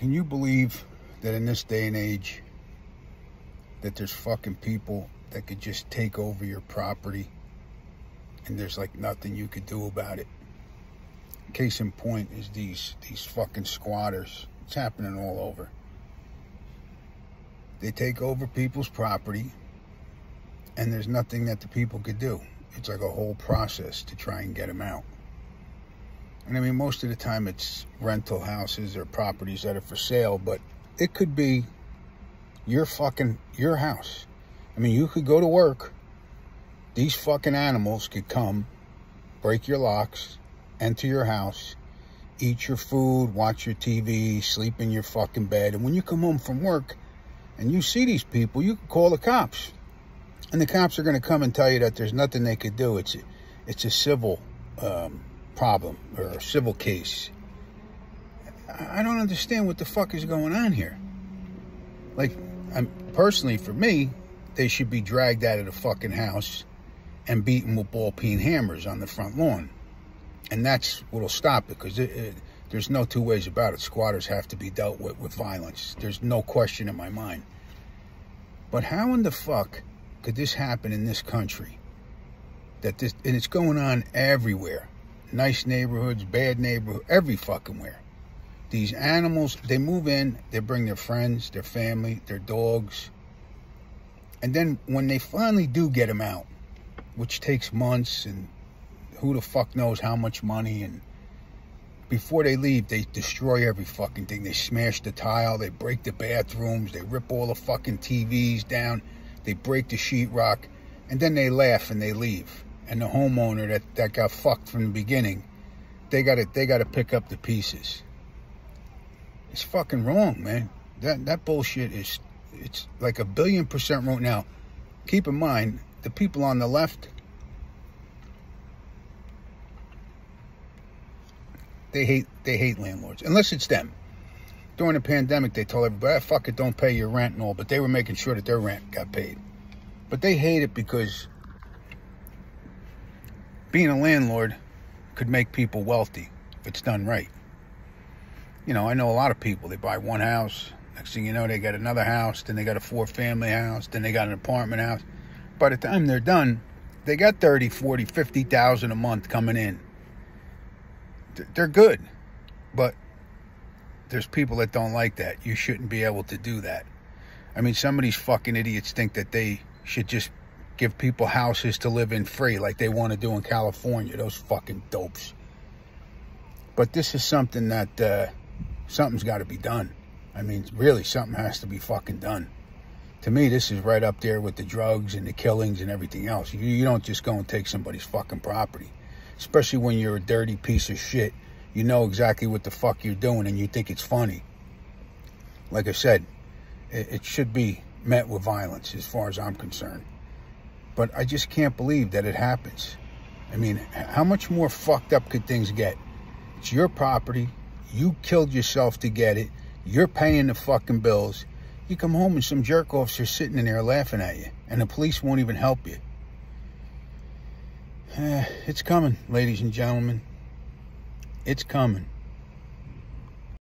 Can you believe that in this day and age that there's fucking people that could just take over your property and there's like nothing you could do about it? Case in point is these these fucking squatters. It's happening all over. They take over people's property and there's nothing that the people could do. It's like a whole process to try and get them out. And I mean, most of the time it's rental houses or properties that are for sale, but it could be your fucking, your house. I mean, you could go to work. These fucking animals could come, break your locks, enter your house, eat your food, watch your TV, sleep in your fucking bed. And when you come home from work and you see these people, you can call the cops. And the cops are going to come and tell you that there's nothing they could do. It's a, it's a civil um, problem or a civil case. I don't understand what the fuck is going on here. Like, I'm personally for me, they should be dragged out of the fucking house and beaten with ball peen hammers on the front lawn, and that's what'll stop it. Because there's no two ways about it. Squatters have to be dealt with with violence. There's no question in my mind. But how in the fuck could this happen in this country? That this and it's going on everywhere. Nice neighborhoods, bad neighborhood, every fucking where. These animals, they move in, they bring their friends, their family, their dogs. And then when they finally do get them out, which takes months and who the fuck knows how much money and before they leave, they destroy every fucking thing. They smash the tile, they break the bathrooms, they rip all the fucking TVs down, they break the sheetrock, and then they laugh and they leave. And the homeowner that, that got fucked from the beginning, they gotta they gotta pick up the pieces. It's fucking wrong, man. That that bullshit is it's like a billion percent wrong. Now, keep in mind the people on the left. They hate they hate landlords unless it's them. During the pandemic, they told everybody, ah, "Fuck it, don't pay your rent and all," but they were making sure that their rent got paid. But they hate it because being a landlord could make people wealthy if it's done right you know, I know a lot of people, they buy one house. Next thing you know, they got another house. Then they got a four family house. Then they got an apartment house. By the time they're done, they got 30, 40, 50,000 a month coming in. They're good. But there's people that don't like that. You shouldn't be able to do that. I mean, some of these fucking idiots think that they should just give people houses to live in free like they want to do in California. Those fucking dopes. But this is something that uh, something's got to be done. I mean, really, something has to be fucking done. To me, this is right up there with the drugs and the killings and everything else. You, you don't just go and take somebody's fucking property, especially when you're a dirty piece of shit. You know exactly what the fuck you're doing and you think it's funny. Like I said, it, it should be met with violence as far as I'm concerned. But I just can't believe that it happens. I mean, how much more fucked up could things get? It's your property. You killed yourself to get it. You're paying the fucking bills. You come home and some jerk offs are sitting in there laughing at you, and the police won't even help you. it's coming, ladies and gentlemen. It's coming.